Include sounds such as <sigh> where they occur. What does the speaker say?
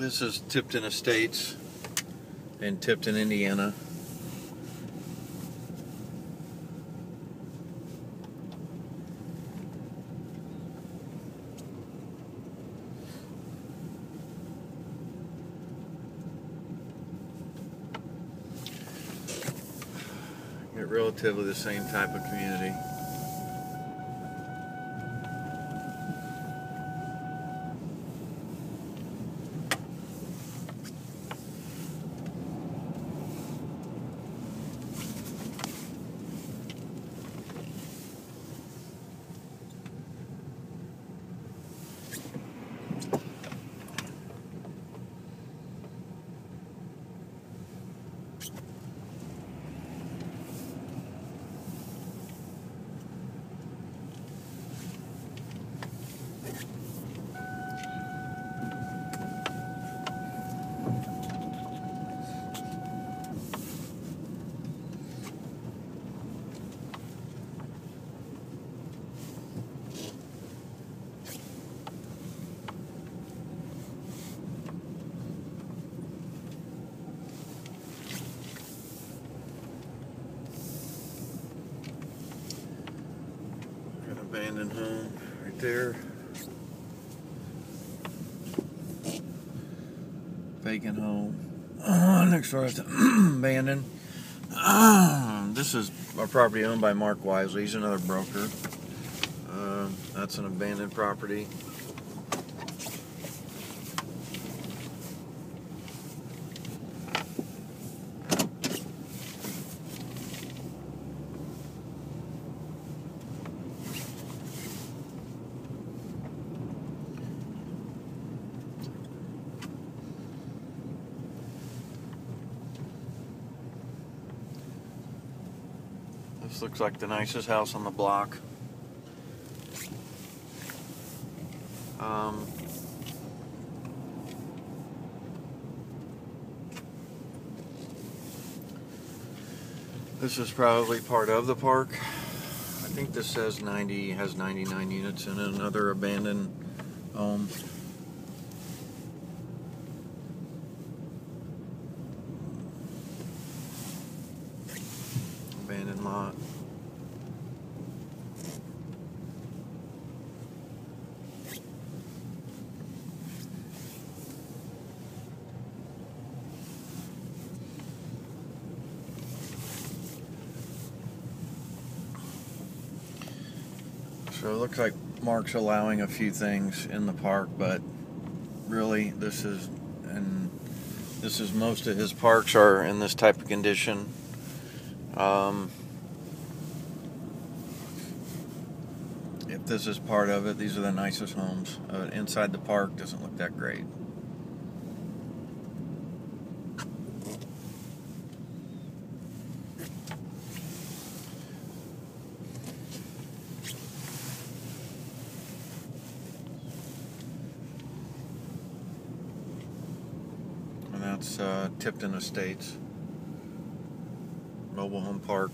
This is Tipton Estates in Tipton, Indiana. Relatively the same type of community. Abandoned home right there. Vacant home. Uh, next door is <clears throat> abandoned. Uh, <clears throat> this is a property owned by Mark Wisely. He's another broker. Uh, that's an abandoned property. This looks like the nicest house on the block. Um, this is probably part of the park. I think this says 90 has 99 units in. Another abandoned home. Abandoned lot. So it looks like Mark's allowing a few things in the park, but really this is and this is most of his parks are in this type of condition. Um, if this is part of it, these are the nicest homes. Uh, inside the park doesn't look that great. And that's uh, Tipton Estates, mobile home park.